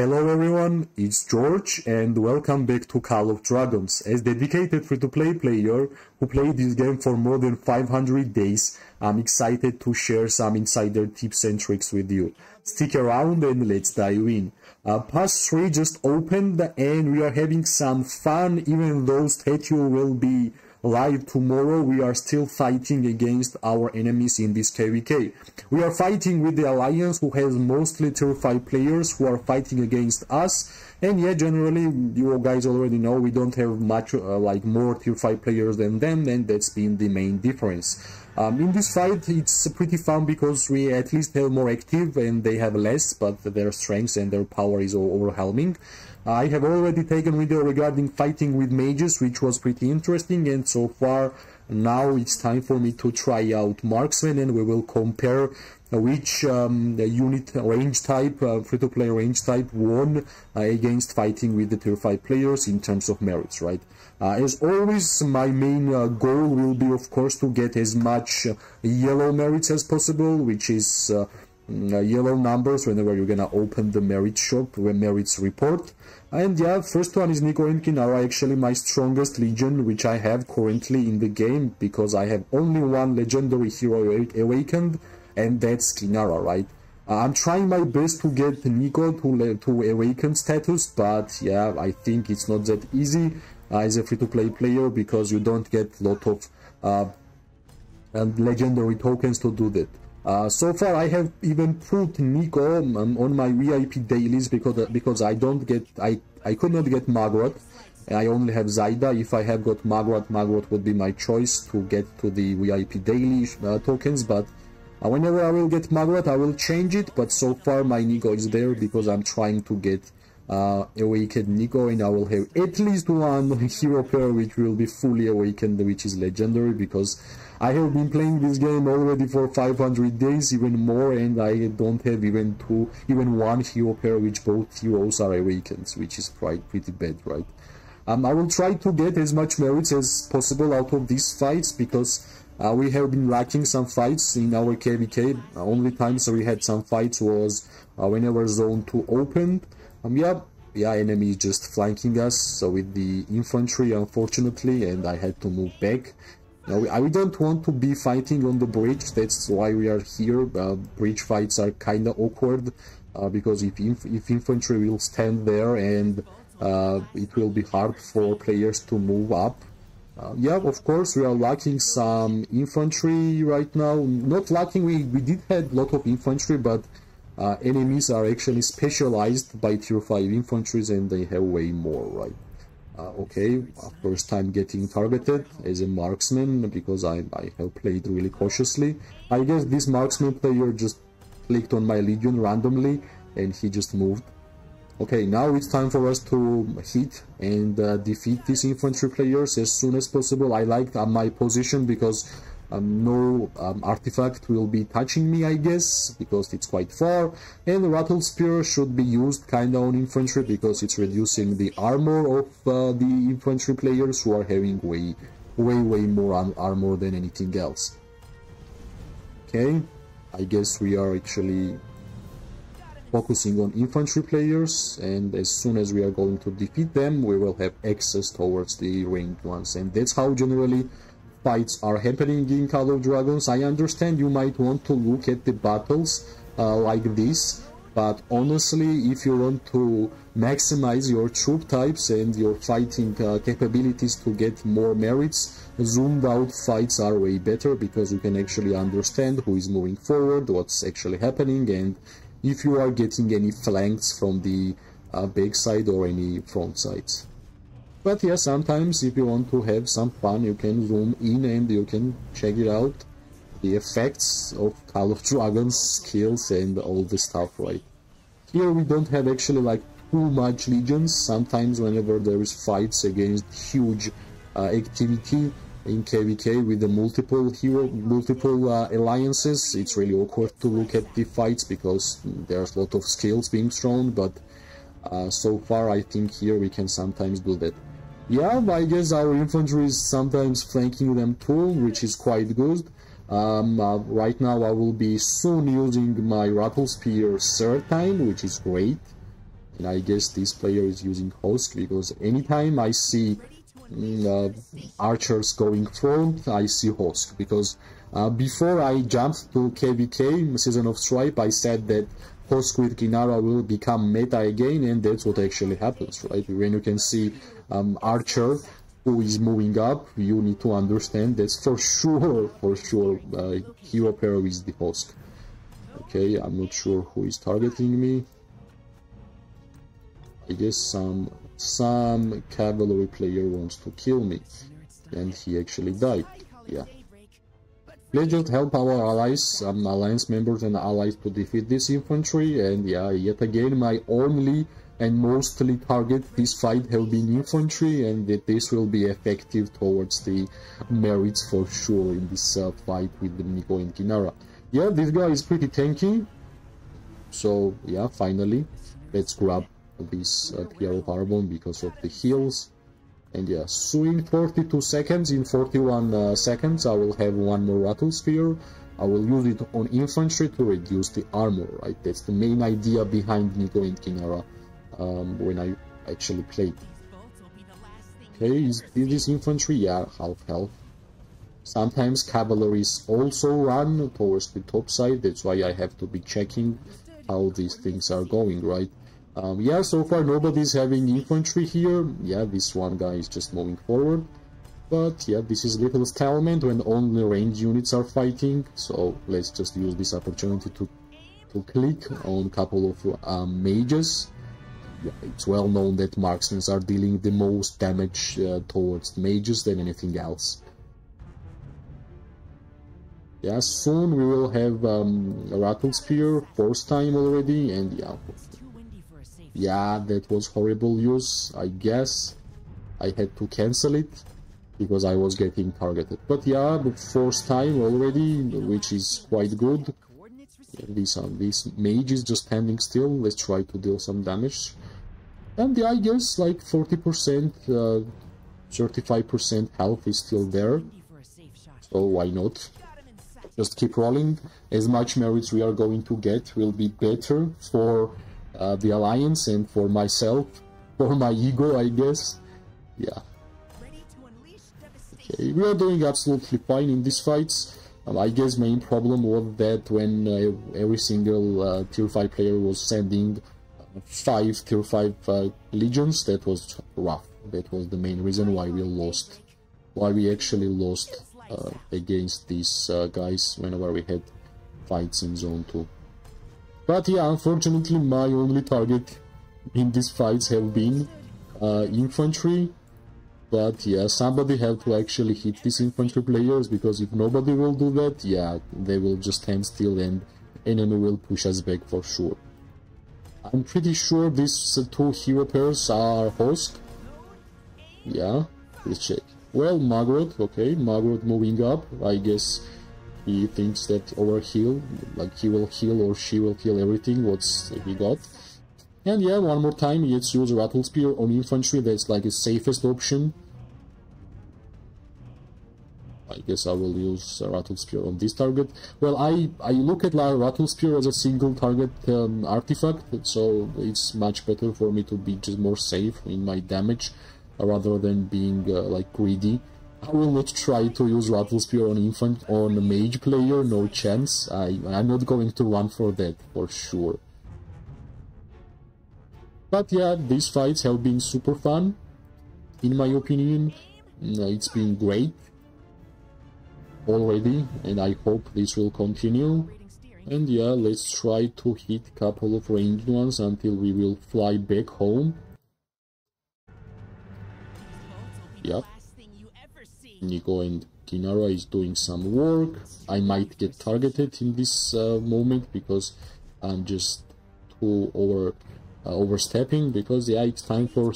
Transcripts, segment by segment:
Hello everyone, it's George and welcome back to Call of Dragons. As dedicated free-to-play player who played this game for more than 500 days, I'm excited to share some insider tips and tricks with you. Stick around and let's dive in. Uh, Pass 3 just opened and we are having some fun even though statue will be live tomorrow we are still fighting against our enemies in this kvk we are fighting with the alliance who has mostly tier 5 players who are fighting against us. And yeah generally you guys already know we don't have much uh, like more tier 5 players than them and that's been the main difference um, in this fight it's pretty fun because we at least have more active and they have less but their strength and their power is overwhelming. I have already taken video regarding fighting with mages, which was pretty interesting, and so far now it's time for me to try out marksman, and we will compare which um, unit range type, uh, free-to-play range type won uh, against fighting with the tier 5 players in terms of merits, right? Uh, as always, my main uh, goal will be, of course, to get as much yellow merits as possible, which is uh, yellow numbers whenever you're gonna open the merit shop, when merits report. And yeah, first one is Nico and Kinnara, actually my strongest legion, which I have currently in the game, because I have only one legendary hero awakened, and that's Kinnara, right? Uh, I'm trying my best to get Nico to, to awaken status, but yeah, I think it's not that easy uh, as a free-to-play player, because you don't get lot of uh, legendary tokens to do that. Uh, so far, I have even put Nico um, on my VIP dailies because uh, because I don't get I I could not get Margaret. I only have Zaida. If I have got Margaret, Margaret would be my choice to get to the VIP daily uh, tokens. But uh, whenever I will get Margaret, I will change it. But so far, my Nico is there because I'm trying to get awakened Nico, and I will have at least one hero pair which will be fully awakened, which is legendary because I have been playing this game already for 500 days, even more, and I don't have even two, even one hero pair which both heroes are awakened, which is quite pretty bad, right? Um, I will try to get as much merits as possible out of these fights because uh, we have been lacking some fights in our KVK. Only times we had some fights was uh, whenever Zone 2 opened. Um, yeah, yeah, enemy just flanking us so with the infantry, unfortunately, and I had to move back. Now, I don't want to be fighting on the bridge, that's why we are here. Uh, bridge fights are kinda awkward, uh, because if, inf if infantry will stand there and uh, it will be hard for players to move up. Uh, yeah, of course, we are lacking some infantry right now. Not lacking, we, we did have a lot of infantry, but uh, enemies are actually specialized by tier 5 infantries and they have way more, right? Uh, okay, first time getting targeted as a marksman because I, I have played really cautiously. I guess this marksman player just clicked on my legion randomly and he just moved. Okay, now it's time for us to hit and uh, defeat these infantry players as soon as possible. I like uh, my position because um, no um, artifact will be touching me, I guess, because it's quite far. And Rattle Spear should be used kinda on infantry because it's reducing the armor of uh, the infantry players who are having way, way, way more armor than anything else. Okay, I guess we are actually focusing on infantry players and as soon as we are going to defeat them we will have access towards the ranged ones and that's how generally fights are happening in Call of Dragons. I understand you might want to look at the battles uh, like this, but honestly, if you want to maximize your troop types and your fighting uh, capabilities to get more merits, zoomed out fights are way better because you can actually understand who is moving forward, what's actually happening, and if you are getting any flanks from the uh, back side or any front sides. But yeah, sometimes if you want to have some fun, you can zoom in and you can check it out. The effects of Call of Dragons skills and all the stuff, right? Here we don't have actually like too much legions. Sometimes whenever there is fights against huge uh, activity in KVK with the multiple hero, multiple uh, alliances, it's really awkward to look at the fights because there's a lot of skills being thrown, but uh, so far I think here we can sometimes do that. Yeah, I guess our infantry is sometimes flanking them too, which is quite good. Um, uh, right now I will be soon using my Rattle Spear third time, which is great. And I guess this player is using Hosk because anytime I see mm, uh, archers going front, I see Hosk. Because uh, before I jumped to KVK, Season of Strife, I said that Hosk with Kinnara will become meta again, and that's what actually happens, right? When you can see um, Archer who is moving up, you need to understand that's for sure, for sure, uh, hero pair is the Hosk. Okay, I'm not sure who is targeting me. I guess some some cavalry player wants to kill me, and he actually died. Yeah. Let's just help our allies, um, alliance members and allies to defeat this infantry, and yeah, yet again my only and mostly target this fight have been infantry and that this will be effective towards the merits for sure in this uh, fight with the Nico and Kinnara. Yeah, this guy is pretty tanky, so yeah, finally, let's grab this uh, Piero Harbon because of the heals. And yeah, so in 42 seconds, in 41 uh, seconds, I will have one more Rattle sphere. I will use it on infantry to reduce the armor, right? That's the main idea behind Nico and Kinnara um, when I actually played. Okay, is, is this infantry? Yeah, half health. Sometimes cavalries also run towards the top side, that's why I have to be checking how these things are going, right? Um, yeah, so far nobody's having infantry here. Yeah, this one guy is just moving forward. But yeah, this is little stalemate when only range units are fighting. So let's just use this opportunity to to click on a couple of um, mages yeah, it's well known that marksmen are dealing the most damage uh, towards mages than anything else. Yeah, soon we will have um, a Rattle Spear, first time already, and yeah, yeah, that was horrible use, I guess. I had to cancel it because I was getting targeted. But yeah, the first time already, which is quite good. These are these mages just standing still. Let's try to deal some damage and the, I guess like 40%, uh, 35% health is still there, so why not? Just keep rolling. As much merits we are going to get will be better for uh, the alliance and for myself, for my ego, I guess. Yeah. Okay, we are doing absolutely fine in these fights. Um, I guess main problem was that when uh, every single uh, tier 5 player was sending five tier 5 uh, legions, that was rough. That was the main reason why we lost, why we actually lost uh, against these uh, guys whenever we had fights in zone 2. But yeah, unfortunately my only target in these fights have been uh, infantry, but yeah, somebody have to actually hit these infantry players, because if nobody will do that, yeah, they will just stand still and enemy will push us back for sure. I'm pretty sure these two hero pairs are Hosk. Yeah, let's check. Well, Margaret, okay, Margaret moving up. I guess he thinks that over heal, like he will heal or she will heal everything what's he got. And yeah, one more time, let's use Rattle Spear on infantry, that's like the safest option. I guess I will use Rattle Spear on this target. Well, I, I look at Rattle Spear as a single target um, artifact, so it's much better for me to be just more safe in my damage rather than being uh, like greedy. I will not try to use Rattle Spear on infant on a mage player, no chance. I, I'm not going to run for that for sure. But yeah, these fights have been super fun, in my opinion. Mm, it's been great already and I hope this will continue. And yeah, let's try to hit couple of ranged ones until we will fly back home. Yep. Nico and Kinnara is doing some work. I might get targeted in this uh, moment because I'm just too over uh, overstepping because yeah it's time for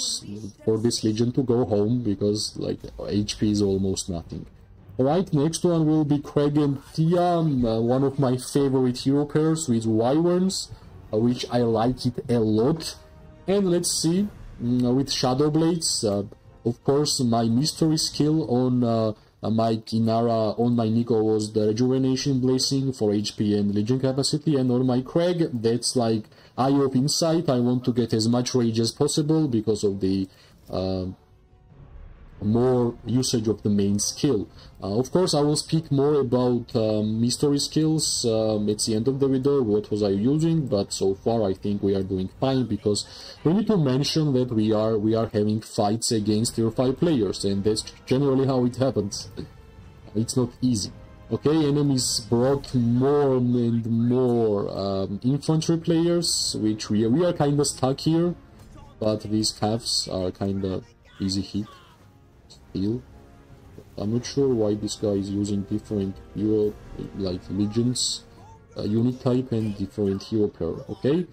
for this legion to go home because like HP is almost nothing. Alright, next one will be Kregg and Theia, um, uh, one of my favorite hero pairs with Wyverns, uh, which I like it a lot. And let's see, mm, with Shadow Blades, uh, of course my mystery skill on uh, Uh, my Inara on my Nico was the Rejuvenation Blessing for HP and Legion capacity, and on my Kregg, that's like Eye of Insight. I want to get as much rage as possible because of the uh, more usage of the main skill. Uh, of course, I will speak more about um, mystery skills um, at the end of the video, what was I using, but so far I think we are doing fine because we need to mention that we are we are having fights against tier 5 players and that's generally how it happens. It's not easy. Okay, enemies brought more and more um, infantry players, which we, we are kinda stuck here, but these calves are kinda easy hit heal. I'm not sure why this guy is using different hero, like legions, uh, unit type and different hero pair, okay?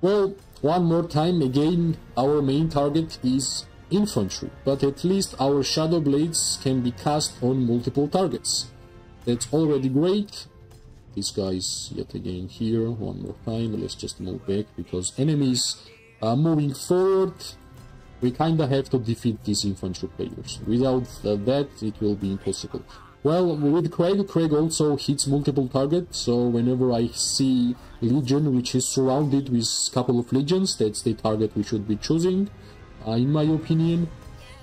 Well, one more time, again, our main target is infantry, but at least our shadow blades can be cast on multiple targets. That's already great. This guy's yet again here, one more time, let's just move back, because enemies are moving forward, we kinda have to defeat these infantry players. Without uh, that, it will be impossible. Well, with Kregg, Kregg also hits multiple targets, so whenever I see Legion which is surrounded with couple of Legions, that's the target we should be choosing, uh, in my opinion.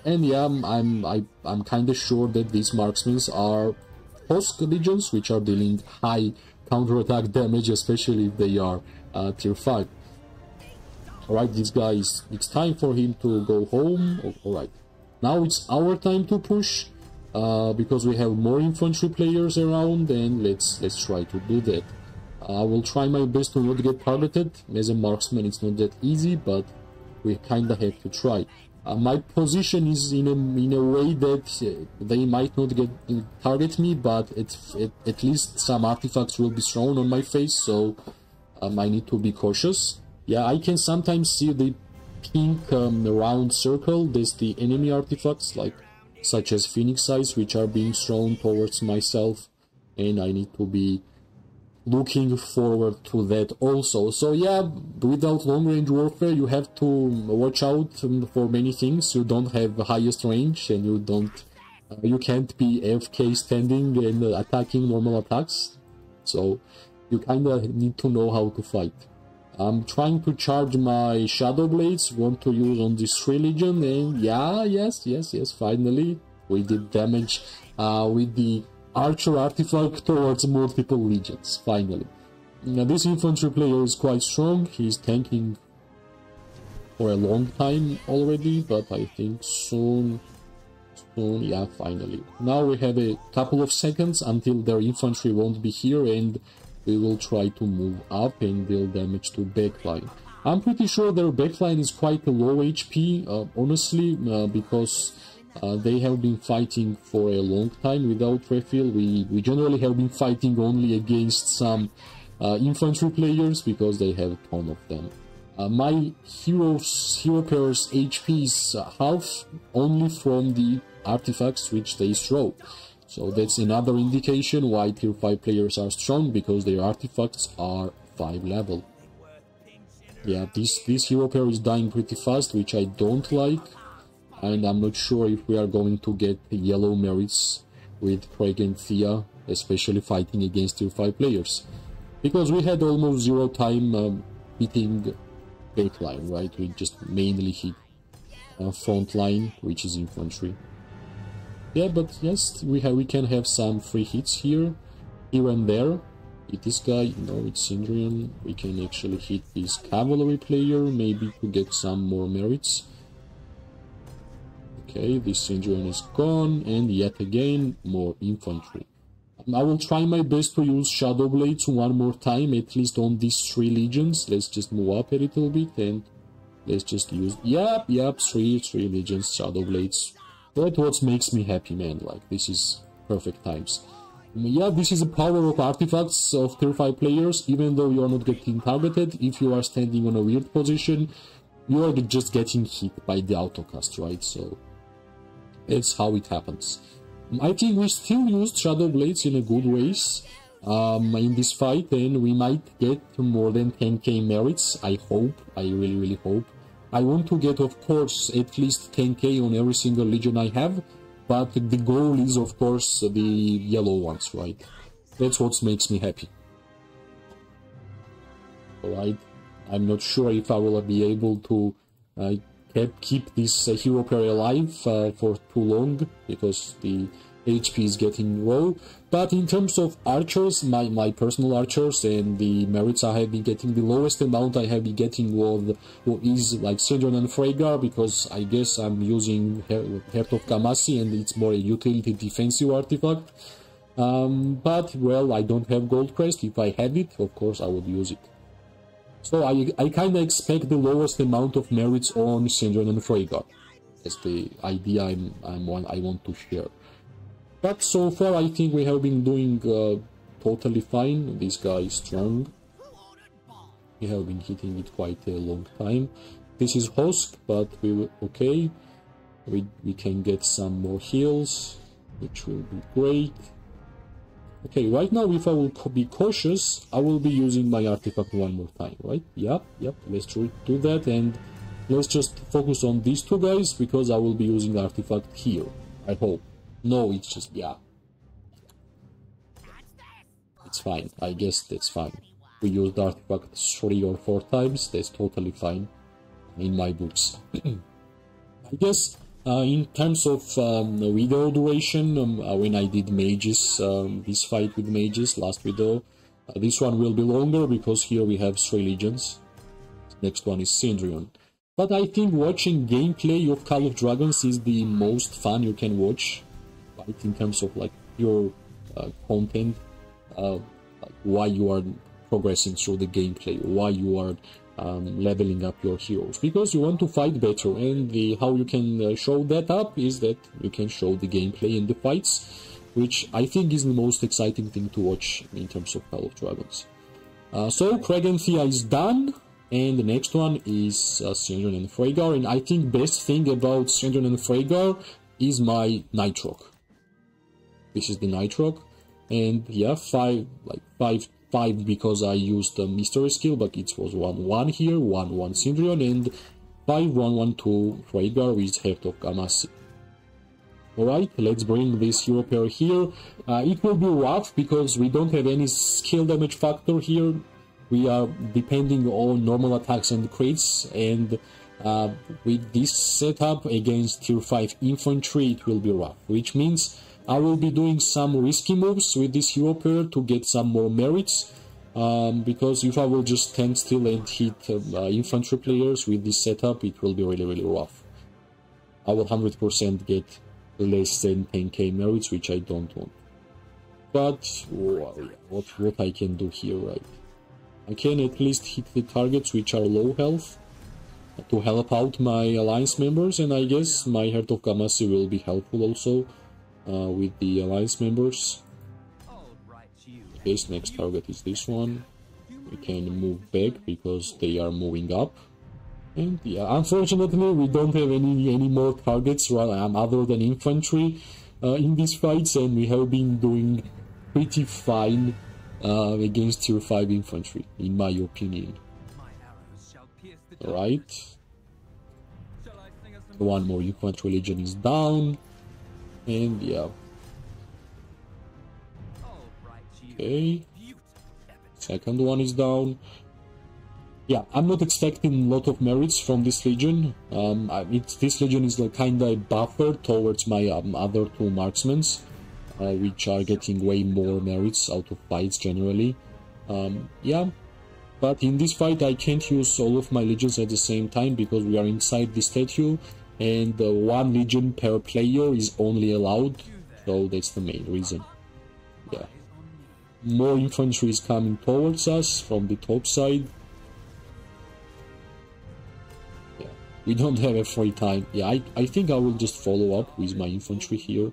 And yeah, I'm, I'm, i am kinda sure that these marksmen are Hosk Legions, which are dealing high counterattack damage, especially if they are uh, tier 5. Alright, this guy is, it's time for him to go home. Alright, now it's our time to push. Uh, because we have more infantry players around and let's let's try to do that. I will try my best to not get targeted. As a marksman it's not that easy but we kinda have to try. Uh, my position is in a, in a way that uh, they might not get target me but at, at, at, least some artifacts will be thrown on my face so um, I need to be cautious. Yeah, I can sometimes see the pink um, round circle. There's the enemy artifacts, like such as Phoenix Eyes, which are being thrown towards myself, and I need to be looking forward to that also. So yeah, without long-range warfare, you have to watch out um, for many things. You don't have the highest range, and you don't, uh, you can't be FK standing and attacking normal attacks. So you kind of need to know how to fight. I'm trying to charge my Shadow Blades, want to use on this religion, and yeah, yes, yes, yes, finally, we did damage uh, with the Archer artifact towards multiple legions, finally. Now, this infantry player is quite strong, he's tanking for a long time already, but I think soon, soon, yeah, finally. Now we have a couple of seconds until their infantry won't be here and we will try to move up and deal damage to backline. I'm pretty sure their backline is quite a low HP, uh, honestly, uh, because uh, they have been fighting for a long time without refill. We, we generally have been fighting only against some uh, infantry players because they have a ton of them. Uh, my heroes, hero pairs HP is half only from the artifacts which they throw. So that's another indication why tier 5 players are strong, because their artifacts are 5 level. Yeah, this, this hero pair is dying pretty fast, which I don't like, and I'm not sure if we are going to get yellow merits with Kregg and Theia, especially fighting against tier 5 players. Because we had almost zero time um, hitting backline, right? We just mainly hit uh, front line, which is infantry. Yeah, but yes, we have we can have some free hits here, here and there. With this guy, no, it's Syndrion. We can actually hit this cavalry player, maybe to get some more merits. Okay, this Syndrion is gone, and yet again, more infantry. Um, I will try my best to use Shadow Blades one more time, at least on these three legions. Let's just move up a little bit and let's just use... Yep, yep, three, three legions, Shadow Blades. That what makes me happy, man. Like, this is perfect times. Yeah, this is the power of artifacts of tier 5 players, even though you are not getting targeted, if you are standing on a weird position, you are just getting hit by the autocast, right? So, that's how it happens. I think we still used Shadow Blades in a good ways um, in this fight, and we might get more than 10k merits, I hope, I really really hope. I want to get, of course, at least 10k on every single legion I have. but the goal is of course the yellow ones, right? That's what makes me happy. Alright, I'm not sure if I will be able to uh, keep this uh, hero pair alive uh, for too long, because the HP is getting low. But in terms of archers, my, my personal archers and the merits I have been getting, the lowest amount I have been getting was, is like Syndrion and Fraegar, because I guess I'm using Heart of Kamasi and it's more a utility defensive artifact. Um, but, well, I don't have Gold Crest. If I had it, of course, I would use it. So I, I kinda expect the lowest amount of merits on Syndrion and Fraegar. That's the idea I'm, I'm I want to share. But so far I think we have been doing uh, totally fine. This guy is strong. We have been hitting it quite a long time. This is Hosk, but we will okay. We, we can get some more heals, which will be great. Okay, right now if I will be cautious, I will be using my artifact one more time, right? Yep, yep, let's do that and let's just focus on these two guys because I will be using artifact here, I hope. No, it's just, yeah. It's fine. I guess that's fine. We used artifact three or four times. That's totally fine in my books. I guess uh, in terms of um, video duration, um, uh, when I did mages, um, this fight with mages last video, uh, this one will be longer because here we have three legions. Next one is Syndrion. But I think watching gameplay of Call of Dragons is the most fun you can watch right in terms of like your uh, content uh, like why you are progressing through the gameplay why you are um, leveling up your heroes because you want to fight better and the how you can uh, show that up is that you can show the gameplay in the fights which I think is the most exciting thing to watch in terms of Call of Dragons. Uh, so Theia is done and the next one is uh, and Fraegar and I think best thing about Syndrion and Fraegar is my Nighthawk this is the Nighthawk and yeah five like five five because I used the mystery skill but it was one one here one one Syndrion and five one one two Fraegar with Heart of Kamasi. Alright, let's bring this hero pair here. Uh, it will be rough because we don't have any skill damage factor here. We are depending on normal attacks and crits and uh, with this setup against tier 5 infantry it will be rough, which means I will be doing some risky moves with this hero pair to get some more merits. Um, because if I will just stand still and hit uh, infantry players with this setup, it will be really, really rough. I will 100% get less than 10k merits, which I don't want. But what, what I can do here, right? I can at least hit the targets which are low health to help out my alliance members, and I guess my Heart of Kamasi will be helpful also uh, with the alliance members. This next target is this one. We can move back because they are moving up. And yeah, unfortunately, we don't have any any more targets right, um, other than infantry uh, in these fights, and we have been doing pretty fine uh, against tier 5 infantry, in my opinion. Right. One more infantry legion is down. Yeah. Okay. Second one is down. Yeah, I'm not expecting a lot of merits from this legion. Um, I, this legion is like kinda a buffer towards my um, other two marksmans, uh, which are getting way more merits out of fights generally. Um, yeah, but in this fight I can't use all of my legions at the same time because we are inside the statue and uh, one legion per player is only allowed so that's the main reason. Yeah. More infantry is coming towards us from the top side. Yeah. We don't have a free time. Yeah I, I think I will just follow up with my infantry here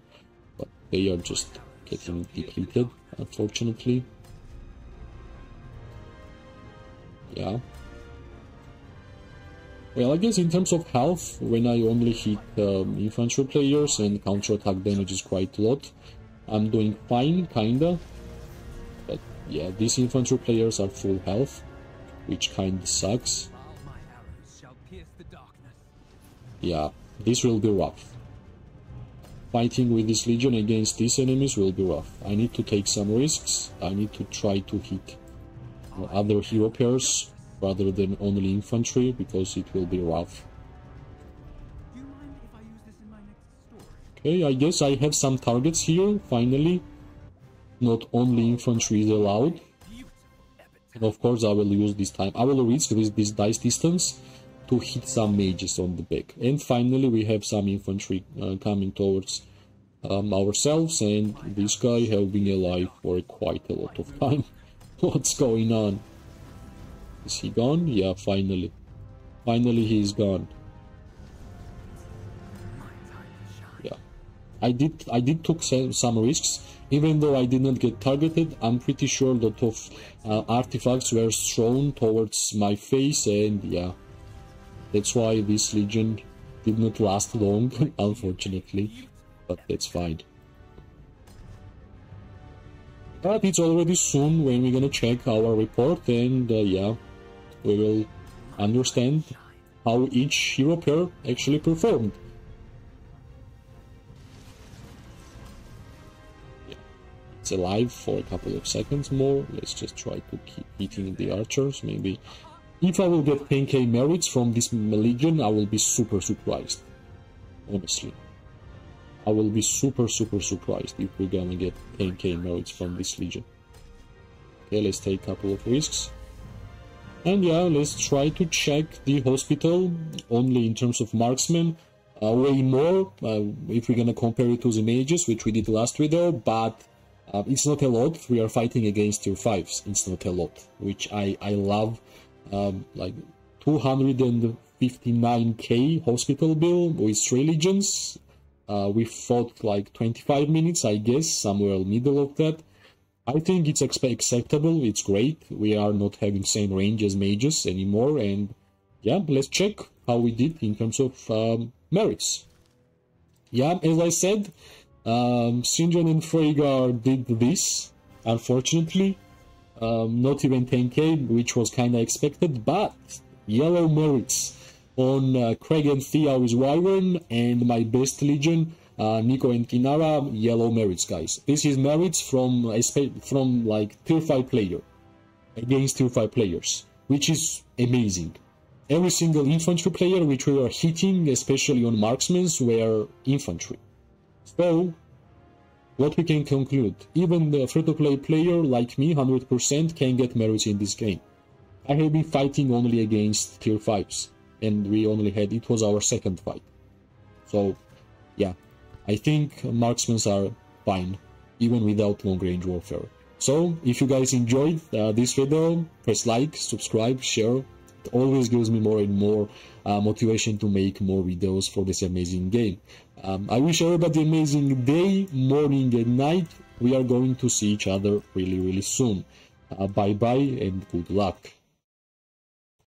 but they are just getting depleted unfortunately. Yeah well, I guess in terms of health, when I only hit um, infantry players and counter-attack damage is quite a lot, I'm doing fine, kinda. But yeah, these infantry players are full health, which kinda sucks. Yeah, this will be rough. fighting with this legion against these enemies will be rough. I need to take some risks. I need to try to hit other hero pairs rather than only infantry because it will be rough. Okay, I guess I have some targets here, finally. Not only infantry is allowed. And of course I will use this time. I will risk with this dice distance to hit some mages on the back. And finally we have some infantry uh, coming towards um, ourselves and this guy have been alive for quite a lot of time. What's going on? Is he gone? Yeah, finally. Finally he is gone. Yeah. I did I did took some risks. Even though I did not get targeted, I'm pretty sure a lot of uh, artifacts were thrown towards my face and yeah, that's why this legion did not last long, unfortunately, but that's fine. But it's already soon when we're gonna check our report and uh, yeah, we will understand how each hero pair actually performed. Yeah. It's alive for a couple of seconds more. Let's just try to keep hitting the archers, maybe if I will get 10k merits from this Legion, I will be super surprised. Honestly. I will be super super surprised if we're gonna get 10k merits from this Legion. Okay, let's take a couple of risks. And yeah, let's try to check the hospital only in terms of marksmen. Uh, way more uh, if we're gonna compare it to the mages, which we did last video, but uh, it's not a lot. We are fighting against tier 5s. It's not a lot, which I, I love um, like 259k hospital bill with three legions. Uh, we fought like 25 minutes, I guess, somewhere middle of that. I think it's acceptable. It's great. We are not having same range as mages anymore, and yeah, let's check how we did in terms of um, merits. Yeah, as I said, um, Sinjin and Fraegar did this, unfortunately um, not even 10k, which was kind of expected, but yellow merits on uh, Kregg and Theia with Wyvern and my best legion, uh, Nico and Kinnara, yellow merits, guys. This is merits from from like tier 5 player against tier 5 players, which is amazing. Every single infantry player which we are hitting, especially on marksmen, were infantry. So what we can conclude, even the free-to-play player like me, 100% can get merits in this game. I have been fighting only against tier 5s, and we only had, it was our second fight. So, yeah, I think marksmen are fine, even without long-range warfare. So, if you guys enjoyed uh, this video, press like, subscribe, share, it always gives me more and more uh, motivation to make more videos for this amazing game. Um, I wish everybody an amazing day, morning and night. We are going to see each other really, really soon. Uh, bye bye and good luck.